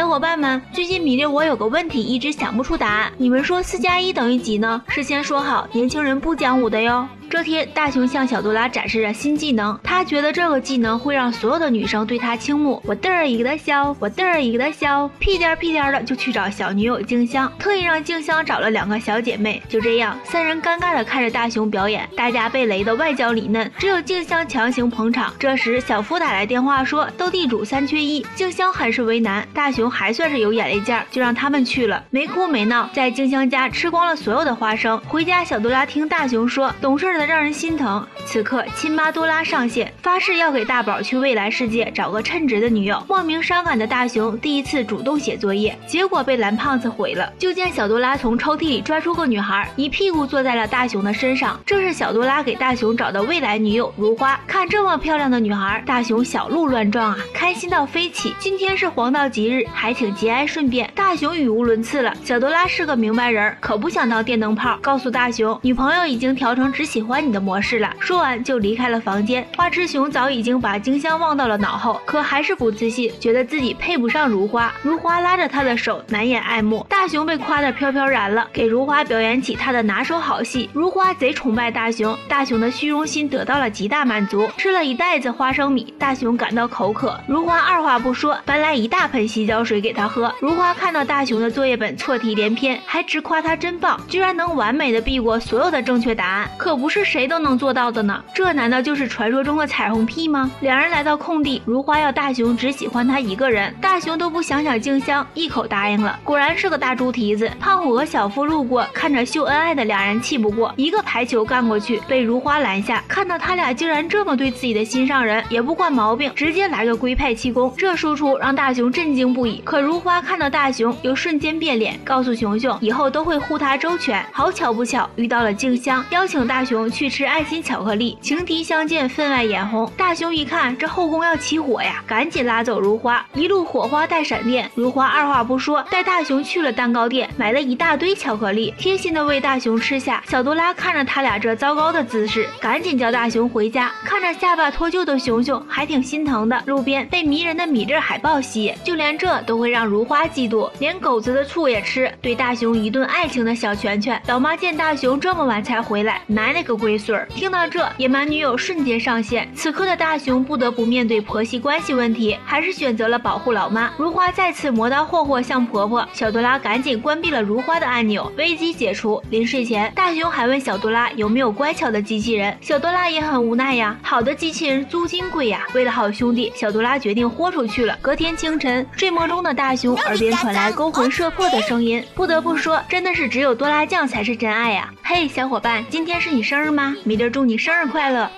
小伙伴们，最近米粒我有个问题一直想不出答案，你们说四加一等于几呢？事先说好，年轻人不讲武的哟。这天，大雄向小多拉展示着新技能，他觉得这个技能会让所有的女生对他倾慕。我嘚儿一个的笑，我嘚儿一个的笑，屁颠屁颠的就去找小女友静香，特意让静香找了两个小姐妹。就这样，三人尴尬的看着大雄表演，大家被雷的外焦里嫩，只有静香强行捧场。这时，小夫打来电话说斗地主三缺一，静香很是为难。大雄还算是有眼力劲儿，就让他们去了，没哭没闹，在静香家吃光了所有的花生。回家，小多拉听大雄说懂事的。让人心疼。此刻，亲妈多拉上线，发誓要给大宝去未来世界找个称职的女友。莫名伤感的大雄第一次主动写作业，结果被蓝胖子毁了。就见小多拉从抽屉里抓出个女孩，一屁股坐在了大雄的身上。这是小多拉给大雄找的未来女友如花。看这么漂亮的女孩，大雄小鹿乱撞啊，开心到飞起。今天是黄道吉日，还请节哀顺变。大雄语无伦次了。小多拉是个明白人，可不想当电灯泡，告诉大雄，女朋友已经调成只喜欢。欢你的模式了。说完就离开了房间。花痴熊早已经把静香忘到了脑后，可还是不自信，觉得自己配不上如花。如花拉着他的手，难掩爱慕。大雄被夸得飘飘然了，给如花表演起他的拿手好戏。如花贼崇拜大雄，大雄的虚荣心得到了极大满足。吃了一袋子花生米，大雄感到口渴。如花二话不说，搬来一大盆洗脚水给他喝。如花看到大雄的作业本错题连篇，还直夸他真棒，居然能完美的避过所有的正确答案，可不是。是谁都能做到的呢？这难道就是传说中的彩虹屁吗？两人来到空地，如花要大雄只喜欢他一个人，大雄都不想想静香，一口答应了。果然是个大猪蹄子。胖虎和小夫路过，看着秀恩爱的两人，气不过，一个排球干过去，被如花拦下。看到他俩竟然这么对自己的心上人，也不惯毛病，直接来个龟派气功。这输出让大雄震惊不已。可如花看到大雄，又瞬间变脸，告诉熊熊以后都会护他周全。好巧不巧，遇到了静香，邀请大雄去。吃爱心巧克力，情敌相见分外眼红。大雄一看这后宫要起火呀，赶紧拉走如花，一路火花带闪电。如花二话不说，带大雄去了蛋糕店，买了一大堆巧克力，贴心的喂大雄吃下。小多拉看着他俩这糟糕的姿势，赶紧叫大雄回家。看着下巴脱臼的熊熊，还挺心疼的。路边被迷人的米粒海报吸引，就连这都会让如花嫉妒，连狗子的醋也吃，对大雄一顿爱情的小拳拳。老妈见大雄这么晚才回来，奶奶个龟！听到这，野蛮女友瞬间上线。此刻的大雄不得不面对婆媳关系问题，还是选择了保护老妈。如花再次磨刀霍霍向婆婆，小多拉赶紧关闭了如花的按钮，危机解除。临睡前，大雄还问小多拉有没有乖巧的机器人，小多拉也很无奈呀，好的机器人租金贵呀。为了好兄弟，小多拉决定豁出去了。隔天清晨，睡梦中的大雄耳边传来勾魂摄魄的声音，不得不说，真的是只有多拉酱才是真爱呀。嘿，小伙伴，今天是你生日吗？米粒祝你生日快乐！